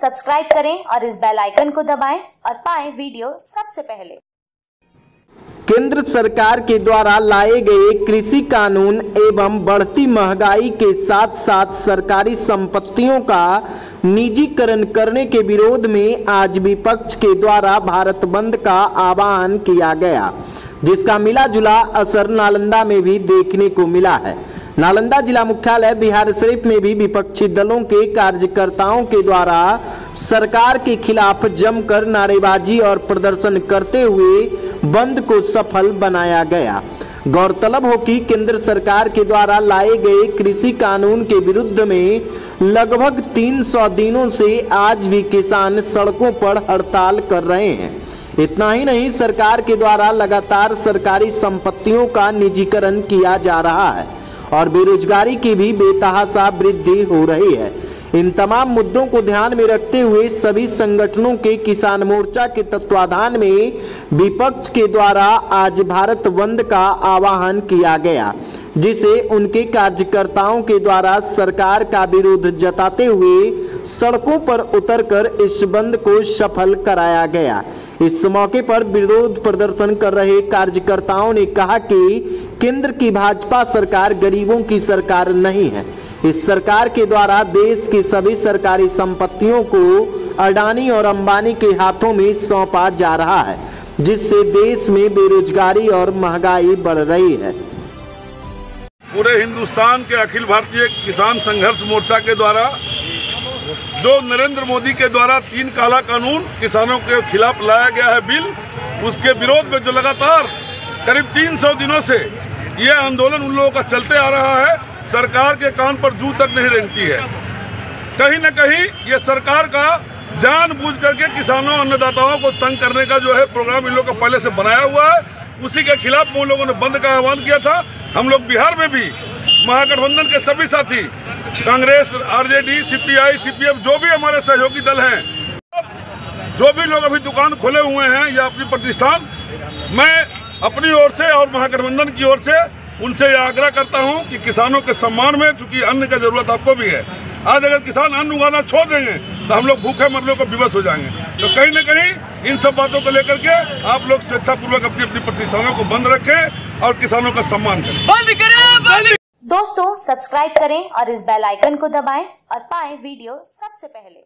Subscribe करें और इस बेल आइकन को दबाएँ और पाएँ वीडियो सबसे पहले। केंद्र सरकार के द्वारा लाए गए कृषि कानून एवं बढ़ती महँगाई के साथ साथ सरकारी संपत्तियों का निजीकरण करने के विरोध में आज विपक्ष के द्वारा भारत बंद का आह्वान किया गया, जिसका मिला जुला असर नालंदा में भी देखने को मिला है। नालंदा जिला मुख्यालय बिहार शरीफ में भी विपक्षी दलों के कार्यकर्ताओं के द्वारा सरकार के खिलाफ जमकर नारेबाजी और प्रदर्शन करते हुए बंद को सफल बनाया गया। गौरतलब हो कि केंद्र सरकार के द्वारा लाए गए कृषि कानून के विरुद्ध में लगभग 300 दिनों से आज भी किसान सड़कों पर हड़ताल कर रहे हैं। इतना ही नहीं, सरकार के द्वारा लगातार सरकारी संपत्तियों का निजीकरण किया जा रहा है। और बेरोजगारी की भी बेतहासा वृद्धि हो रही है। इन तमाम मुद्दों को ध्यान में रखते हुए सभी संगठनों के किसान मोर्चा के तत्वाधान में विपक्ष के द्वारा आज भारत बंद का आह्वान किया गया, जिसे उनके कार्यकर्ताओं के द्वारा सरकार का विरोध जताते हुए सड़कों पर उतरकर इस बंद को सफल कराया गया। इस मौके पर विरोध प्रदर्शन कर रहे कार्यकर्ताओं ने कहा कि केंद्र की भाजपा सरकार गरीबों की सरकार नहीं है। इस सरकार के द्वारा देश की सभी सरकारी संपत्तियों को अडानी और अंबानी के हाथों में सौंपा जा रहा है, जिससे देश में बेरोजगारी और महँगाई बढ़ रही है। पूरे हिंदुस्तान के अखिल भारतीय किसान संघर्ष मोर्चा के द्वारा जो नरेंद्र मोदी के द्वारा तीन काला कानून किसानों के खिलाफ लाया गया है बिल, उसके विरोध में जो लगातार करीब 300 दिनों से यह आंदोलन उन लोगों का चलते आ रहा है, सरकार के कान पर जू तक नहीं रेंगती है। कहीं न कहीं ये सरकार का जान जानबूझ करके किसानों, अन्नदाताओं को तंग करने का जो है प्रोग्राम इन लोगों का पहले से बनाया हुआ है। उसी के खिलाफ उन लोगों ने बंद का आह्वान किया था। हम लोग बिहार में भी महागठबंधन के सभी साथी कांग्रेस, आरजेडी, सीपीआई, सीपीएम, जो भी हमारे सहयोगी दल हैं, जो भी लोग अभी दुकान खोले हुए हैं या अपनी प्रतिष्ठान, मैं अपनी ओर से और महागठबंधन की ओर से उनसे यह आग्रह करता हूँ कि किसानों के सम्मान में, चूँकि अन्न का ज़रूरत आपको भी है, आज अगर किसान अन्न उगाना छोड़ देंगे तो हम लोग भूखे मरने को विवश हो जाएँगे। तो कहीं न कहीं इन सब बातों को लेकर के आप लोग स्वेच्छापूर्वक अपनी अपनी प्रतिष्ठानों को बंद रखें और किसानों का सम्मान करें। बंद करें, बंद दोस्तों सब्सक्राइब करें और इस बेल आइकन को दबाएँ और पाएँ वीडियो सबसे पहले।